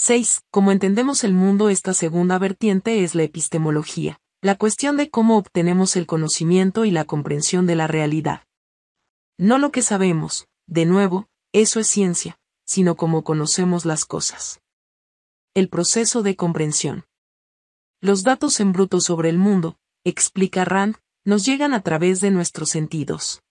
6. Como entendemos el mundo, esta segunda vertiente es la epistemología, la cuestión de cómo obtenemos el conocimiento y la comprensión de la realidad. No lo que sabemos, de nuevo, eso es ciencia, sino cómo conocemos las cosas. El proceso de comprensión. Los datos en bruto sobre el mundo, explica Rand, nos llegan a través de nuestros sentidos.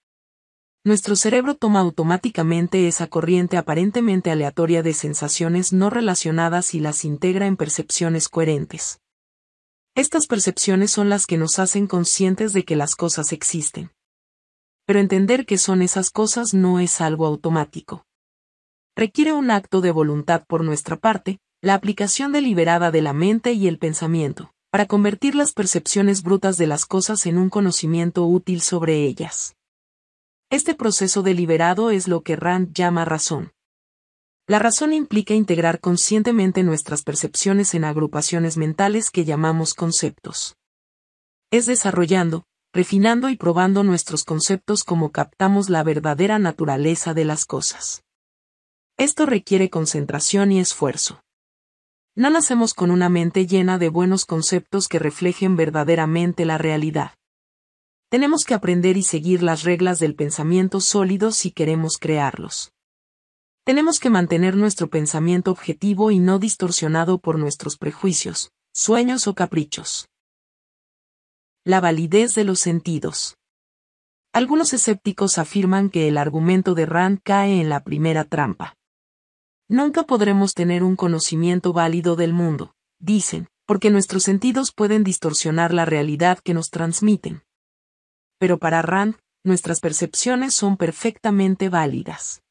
Nuestro cerebro toma automáticamente esa corriente aparentemente aleatoria de sensaciones no relacionadas y las integra en percepciones coherentes. Estas percepciones son las que nos hacen conscientes de que las cosas existen. Pero entender qué son esas cosas no es algo automático. Requiere un acto de voluntad por nuestra parte, la aplicación deliberada de la mente y el pensamiento, para convertir las percepciones brutas de las cosas en un conocimiento útil sobre ellas. Este proceso deliberado es lo que Rand llama razón. La razón implica integrar conscientemente nuestras percepciones en agrupaciones mentales que llamamos conceptos. Es desarrollando, refinando y probando nuestros conceptos como captamos la verdadera naturaleza de las cosas. Esto requiere concentración y esfuerzo. No nacemos con una mente llena de buenos conceptos que reflejen verdaderamente la realidad. Tenemos que aprender y seguir las reglas del pensamiento sólido si queremos crearlos. Tenemos que mantener nuestro pensamiento objetivo y no distorsionado por nuestros prejuicios, sueños o caprichos. La validez de los sentidos. Algunos escépticos afirman que el argumento de Rand cae en la primera trampa. Nunca podremos tener un conocimiento válido del mundo, dicen, porque nuestros sentidos pueden distorsionar la realidad que nos transmiten pero para Rand, nuestras percepciones son perfectamente válidas.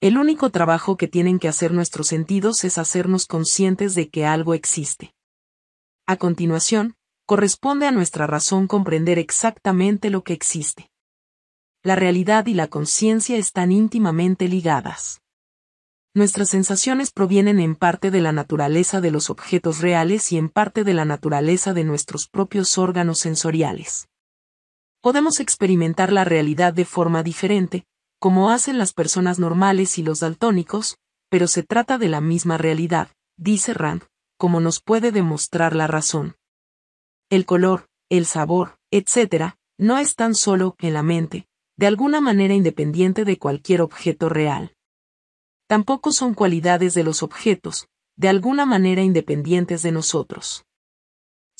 El único trabajo que tienen que hacer nuestros sentidos es hacernos conscientes de que algo existe. A continuación, corresponde a nuestra razón comprender exactamente lo que existe. La realidad y la conciencia están íntimamente ligadas. Nuestras sensaciones provienen en parte de la naturaleza de los objetos reales y en parte de la naturaleza de nuestros propios órganos sensoriales podemos experimentar la realidad de forma diferente, como hacen las personas normales y los daltónicos, pero se trata de la misma realidad, dice Rand, como nos puede demostrar la razón. El color, el sabor, etc., no están solo en la mente, de alguna manera independiente de cualquier objeto real. Tampoco son cualidades de los objetos, de alguna manera independientes de nosotros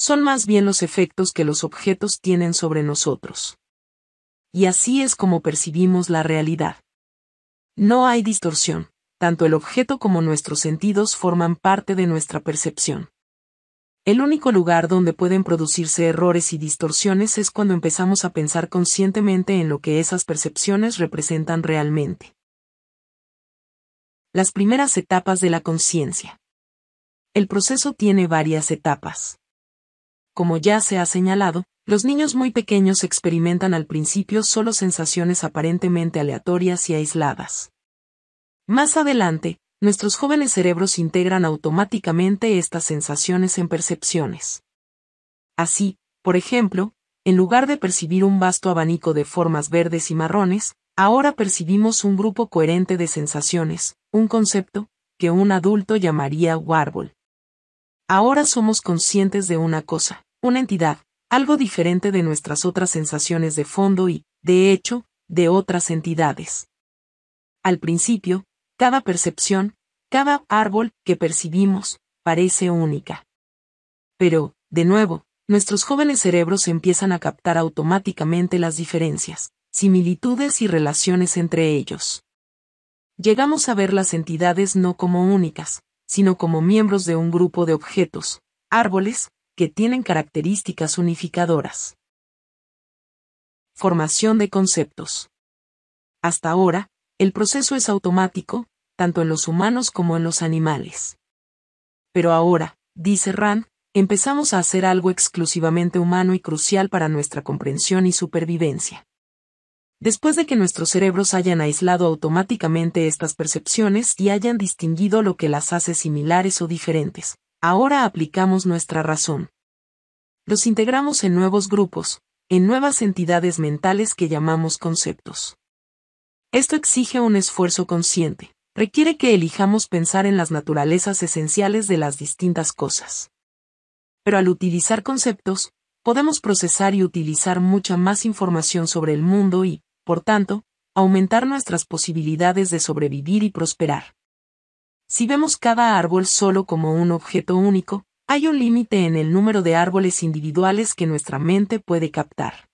son más bien los efectos que los objetos tienen sobre nosotros. Y así es como percibimos la realidad. No hay distorsión, tanto el objeto como nuestros sentidos forman parte de nuestra percepción. El único lugar donde pueden producirse errores y distorsiones es cuando empezamos a pensar conscientemente en lo que esas percepciones representan realmente. Las primeras etapas de la conciencia. El proceso tiene varias etapas como ya se ha señalado, los niños muy pequeños experimentan al principio solo sensaciones aparentemente aleatorias y aisladas. Más adelante, nuestros jóvenes cerebros integran automáticamente estas sensaciones en percepciones. Así, por ejemplo, en lugar de percibir un vasto abanico de formas verdes y marrones, ahora percibimos un grupo coherente de sensaciones, un concepto, que un adulto llamaría Warble. Ahora somos conscientes de una cosa, una entidad, algo diferente de nuestras otras sensaciones de fondo y, de hecho, de otras entidades. Al principio, cada percepción, cada árbol que percibimos, parece única. Pero, de nuevo, nuestros jóvenes cerebros empiezan a captar automáticamente las diferencias, similitudes y relaciones entre ellos. Llegamos a ver las entidades no como únicas, sino como miembros de un grupo de objetos, árboles, que tienen características unificadoras. Formación de conceptos. Hasta ahora, el proceso es automático, tanto en los humanos como en los animales. Pero ahora, dice Rand, empezamos a hacer algo exclusivamente humano y crucial para nuestra comprensión y supervivencia. Después de que nuestros cerebros hayan aislado automáticamente estas percepciones y hayan distinguido lo que las hace similares o diferentes, Ahora aplicamos nuestra razón. Los integramos en nuevos grupos, en nuevas entidades mentales que llamamos conceptos. Esto exige un esfuerzo consciente, requiere que elijamos pensar en las naturalezas esenciales de las distintas cosas. Pero al utilizar conceptos, podemos procesar y utilizar mucha más información sobre el mundo y, por tanto, aumentar nuestras posibilidades de sobrevivir y prosperar. Si vemos cada árbol solo como un objeto único, hay un límite en el número de árboles individuales que nuestra mente puede captar.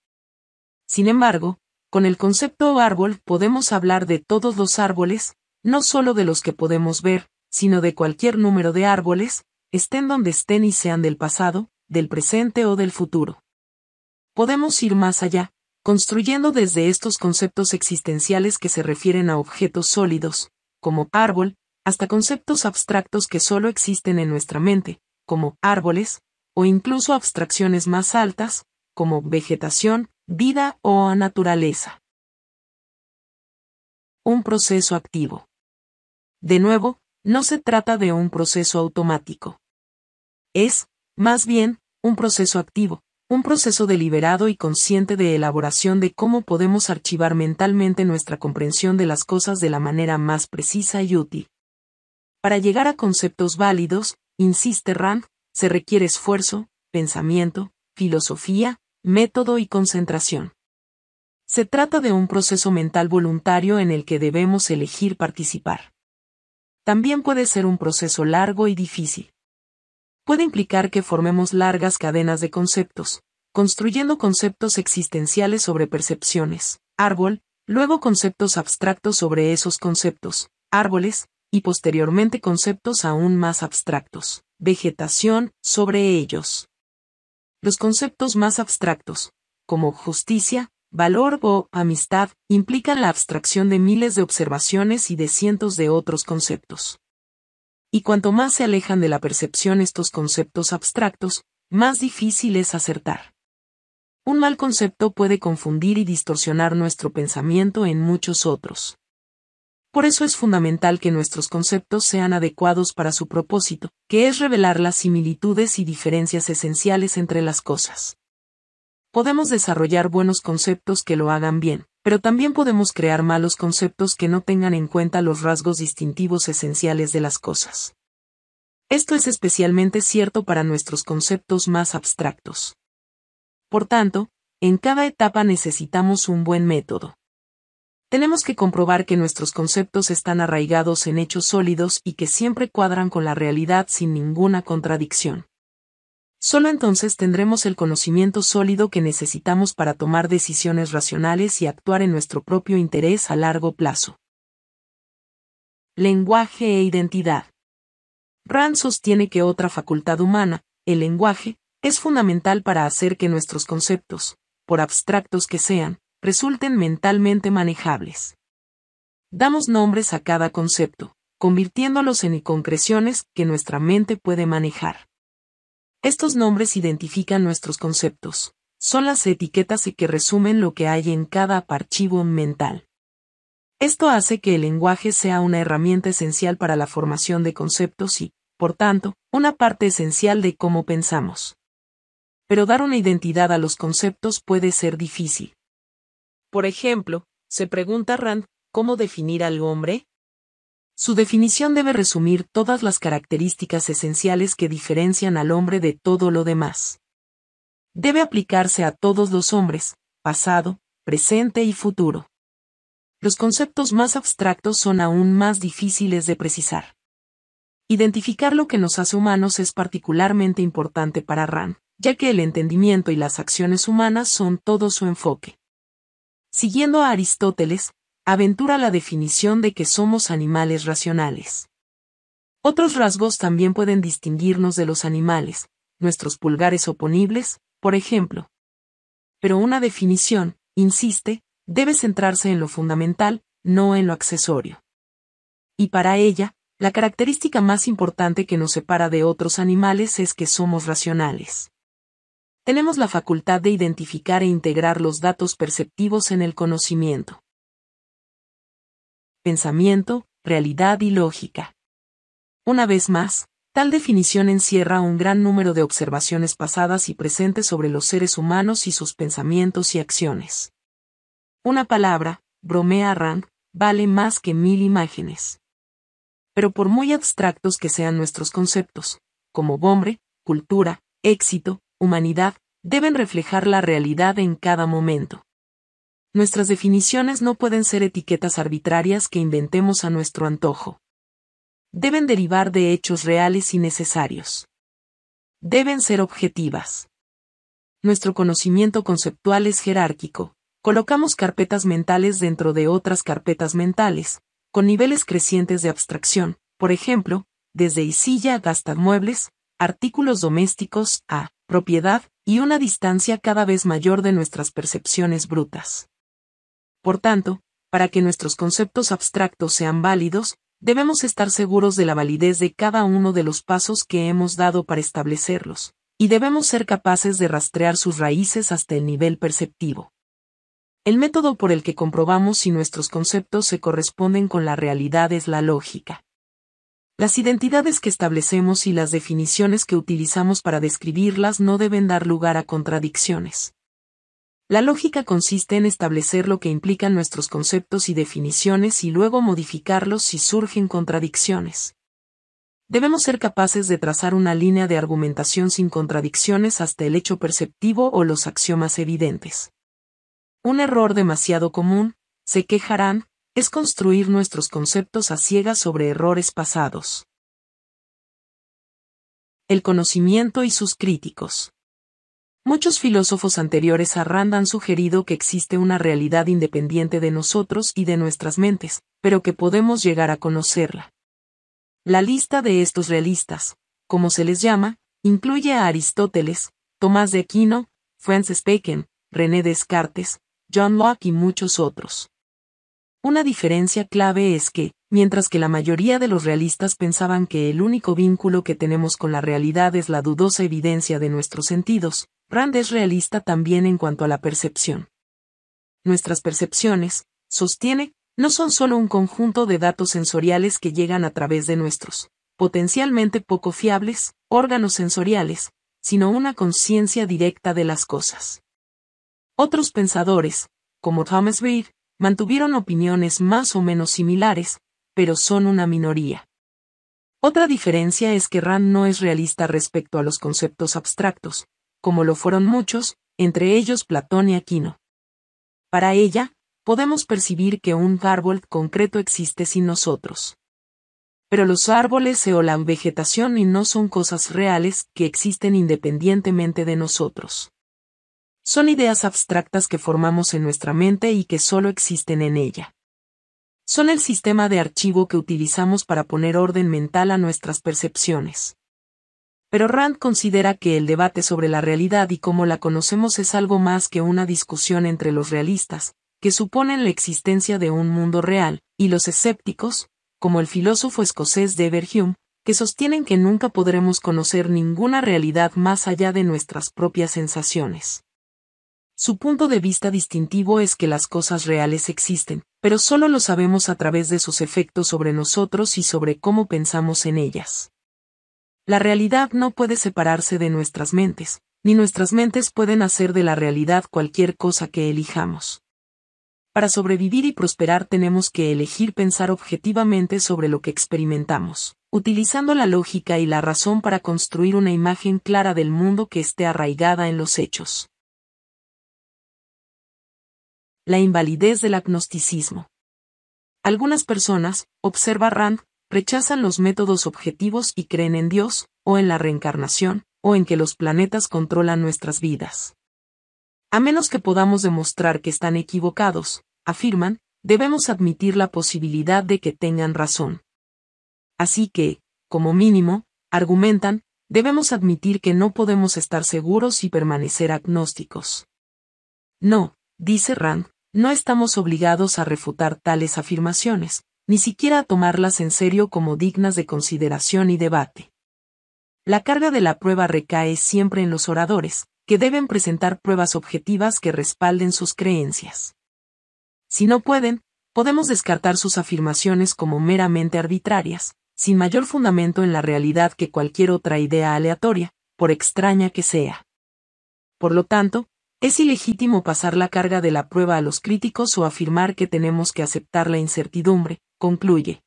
Sin embargo, con el concepto árbol podemos hablar de todos los árboles, no solo de los que podemos ver, sino de cualquier número de árboles, estén donde estén y sean del pasado, del presente o del futuro. Podemos ir más allá, construyendo desde estos conceptos existenciales que se refieren a objetos sólidos, como árbol, hasta conceptos abstractos que solo existen en nuestra mente, como árboles, o incluso abstracciones más altas, como vegetación, vida o naturaleza. Un proceso activo. De nuevo, no se trata de un proceso automático. Es, más bien, un proceso activo, un proceso deliberado y consciente de elaboración de cómo podemos archivar mentalmente nuestra comprensión de las cosas de la manera más precisa y útil. Para llegar a conceptos válidos, insiste Rand, se requiere esfuerzo, pensamiento, filosofía, método y concentración. Se trata de un proceso mental voluntario en el que debemos elegir participar. También puede ser un proceso largo y difícil puede implicar que formemos largas cadenas de conceptos, construyendo conceptos existenciales sobre percepciones, árbol, luego conceptos abstractos sobre esos conceptos, árboles, y posteriormente conceptos aún más abstractos, vegetación, sobre ellos. Los conceptos más abstractos, como justicia, valor o amistad, implican la abstracción de miles de observaciones y de cientos de otros conceptos. Y cuanto más se alejan de la percepción estos conceptos abstractos, más difícil es acertar. Un mal concepto puede confundir y distorsionar nuestro pensamiento en muchos otros. Por eso es fundamental que nuestros conceptos sean adecuados para su propósito, que es revelar las similitudes y diferencias esenciales entre las cosas. Podemos desarrollar buenos conceptos que lo hagan bien, pero también podemos crear malos conceptos que no tengan en cuenta los rasgos distintivos esenciales de las cosas. Esto es especialmente cierto para nuestros conceptos más abstractos. Por tanto, en cada etapa necesitamos un buen método. Tenemos que comprobar que nuestros conceptos están arraigados en hechos sólidos y que siempre cuadran con la realidad sin ninguna contradicción. Solo entonces tendremos el conocimiento sólido que necesitamos para tomar decisiones racionales y actuar en nuestro propio interés a largo plazo. Lenguaje e identidad. Rand sostiene que otra facultad humana, el lenguaje, es fundamental para hacer que nuestros conceptos, por abstractos que sean, resulten mentalmente manejables. Damos nombres a cada concepto, convirtiéndolos en concreciones que nuestra mente puede manejar. Estos nombres identifican nuestros conceptos. Son las etiquetas que resumen lo que hay en cada archivo mental. Esto hace que el lenguaje sea una herramienta esencial para la formación de conceptos y, por tanto, una parte esencial de cómo pensamos. Pero dar una identidad a los conceptos puede ser difícil. Por ejemplo, se pregunta Rand, ¿cómo definir al hombre? Su definición debe resumir todas las características esenciales que diferencian al hombre de todo lo demás. Debe aplicarse a todos los hombres, pasado, presente y futuro. Los conceptos más abstractos son aún más difíciles de precisar. Identificar lo que nos hace humanos es particularmente importante para Rand, ya que el entendimiento y las acciones humanas son todo su enfoque. Siguiendo a Aristóteles, aventura la definición de que somos animales racionales. Otros rasgos también pueden distinguirnos de los animales, nuestros pulgares oponibles, por ejemplo. Pero una definición, insiste, debe centrarse en lo fundamental, no en lo accesorio. Y para ella, la característica más importante que nos separa de otros animales es que somos racionales. Tenemos la facultad de identificar e integrar los datos perceptivos en el conocimiento pensamiento, realidad y lógica. Una vez más, tal definición encierra un gran número de observaciones pasadas y presentes sobre los seres humanos y sus pensamientos y acciones. Una palabra, bromea Rand, vale más que mil imágenes. Pero por muy abstractos que sean nuestros conceptos, como hombre, cultura, éxito, humanidad, deben reflejar la realidad en cada momento. Nuestras definiciones no pueden ser etiquetas arbitrarias que inventemos a nuestro antojo. Deben derivar de hechos reales y necesarios. Deben ser objetivas. Nuestro conocimiento conceptual es jerárquico. Colocamos carpetas mentales dentro de otras carpetas mentales, con niveles crecientes de abstracción, por ejemplo, desde isilla hasta muebles, artículos domésticos, a propiedad, y una distancia cada vez mayor de nuestras percepciones brutas. Por tanto, para que nuestros conceptos abstractos sean válidos, debemos estar seguros de la validez de cada uno de los pasos que hemos dado para establecerlos, y debemos ser capaces de rastrear sus raíces hasta el nivel perceptivo. El método por el que comprobamos si nuestros conceptos se corresponden con la realidad es la lógica. Las identidades que establecemos y las definiciones que utilizamos para describirlas no deben dar lugar a contradicciones. La lógica consiste en establecer lo que implican nuestros conceptos y definiciones y luego modificarlos si surgen contradicciones. Debemos ser capaces de trazar una línea de argumentación sin contradicciones hasta el hecho perceptivo o los axiomas evidentes. Un error demasiado común, se quejarán, es construir nuestros conceptos a ciegas sobre errores pasados. El conocimiento y sus críticos. Muchos filósofos anteriores a Rand han sugerido que existe una realidad independiente de nosotros y de nuestras mentes, pero que podemos llegar a conocerla. La lista de estos realistas, como se les llama, incluye a Aristóteles, Tomás de Aquino, Francis Bacon, René Descartes, John Locke y muchos otros. Una diferencia clave es que, mientras que la mayoría de los realistas pensaban que el único vínculo que tenemos con la realidad es la dudosa evidencia de nuestros sentidos, Rand es realista también en cuanto a la percepción. Nuestras percepciones, sostiene, no son solo un conjunto de datos sensoriales que llegan a través de nuestros, potencialmente poco fiables, órganos sensoriales, sino una conciencia directa de las cosas. Otros pensadores, como Thomas Reid, mantuvieron opiniones más o menos similares, pero son una minoría. Otra diferencia es que Rand no es realista respecto a los conceptos abstractos, como lo fueron muchos, entre ellos Platón y Aquino. Para ella, podemos percibir que un árbol concreto existe sin nosotros. Pero los árboles o la vegetación y no son cosas reales que existen independientemente de nosotros. Son ideas abstractas que formamos en nuestra mente y que solo existen en ella. Son el sistema de archivo que utilizamos para poner orden mental a nuestras percepciones. Pero Rand considera que el debate sobre la realidad y cómo la conocemos es algo más que una discusión entre los realistas, que suponen la existencia de un mundo real, y los escépticos, como el filósofo escocés Dever Hume, que sostienen que nunca podremos conocer ninguna realidad más allá de nuestras propias sensaciones. Su punto de vista distintivo es que las cosas reales existen, pero solo lo sabemos a través de sus efectos sobre nosotros y sobre cómo pensamos en ellas. La realidad no puede separarse de nuestras mentes, ni nuestras mentes pueden hacer de la realidad cualquier cosa que elijamos. Para sobrevivir y prosperar tenemos que elegir pensar objetivamente sobre lo que experimentamos, utilizando la lógica y la razón para construir una imagen clara del mundo que esté arraigada en los hechos la invalidez del agnosticismo. Algunas personas, observa Rand, rechazan los métodos objetivos y creen en Dios, o en la reencarnación, o en que los planetas controlan nuestras vidas. A menos que podamos demostrar que están equivocados, afirman, debemos admitir la posibilidad de que tengan razón. Así que, como mínimo, argumentan, debemos admitir que no podemos estar seguros y permanecer agnósticos. No, dice Rand, no estamos obligados a refutar tales afirmaciones, ni siquiera a tomarlas en serio como dignas de consideración y debate. La carga de la prueba recae siempre en los oradores, que deben presentar pruebas objetivas que respalden sus creencias. Si no pueden, podemos descartar sus afirmaciones como meramente arbitrarias, sin mayor fundamento en la realidad que cualquier otra idea aleatoria, por extraña que sea. Por lo tanto, es ilegítimo pasar la carga de la prueba a los críticos o afirmar que tenemos que aceptar la incertidumbre, concluye.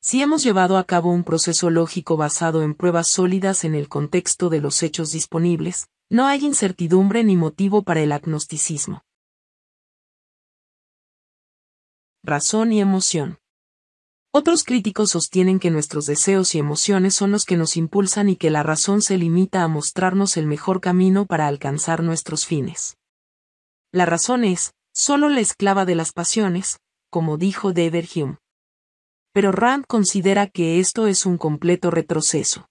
Si hemos llevado a cabo un proceso lógico basado en pruebas sólidas en el contexto de los hechos disponibles, no hay incertidumbre ni motivo para el agnosticismo. Razón y emoción. Otros críticos sostienen que nuestros deseos y emociones son los que nos impulsan y que la razón se limita a mostrarnos el mejor camino para alcanzar nuestros fines. La razón es, solo la esclava de las pasiones, como dijo David Hume pero Rand considera que esto es un completo retroceso.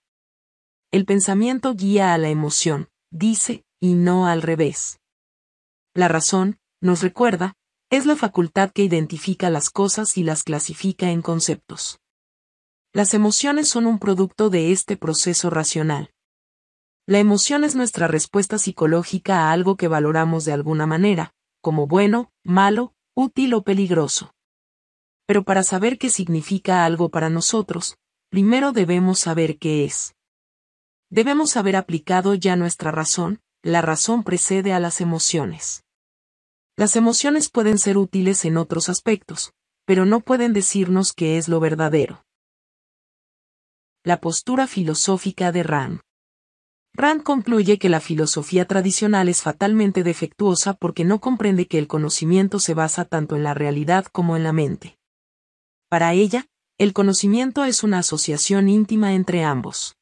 El pensamiento guía a la emoción, dice, y no al revés. La razón, nos recuerda, es la facultad que identifica las cosas y las clasifica en conceptos. Las emociones son un producto de este proceso racional. La emoción es nuestra respuesta psicológica a algo que valoramos de alguna manera, como bueno, malo, útil o peligroso pero para saber qué significa algo para nosotros, primero debemos saber qué es. Debemos haber aplicado ya nuestra razón, la razón precede a las emociones. Las emociones pueden ser útiles en otros aspectos, pero no pueden decirnos qué es lo verdadero. La postura filosófica de Rand. Rand concluye que la filosofía tradicional es fatalmente defectuosa porque no comprende que el conocimiento se basa tanto en la realidad como en la mente. Para ella, el conocimiento es una asociación íntima entre ambos.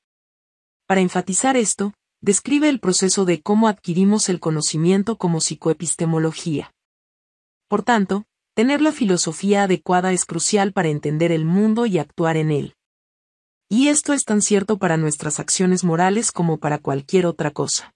Para enfatizar esto, describe el proceso de cómo adquirimos el conocimiento como psicoepistemología. Por tanto, tener la filosofía adecuada es crucial para entender el mundo y actuar en él. Y esto es tan cierto para nuestras acciones morales como para cualquier otra cosa.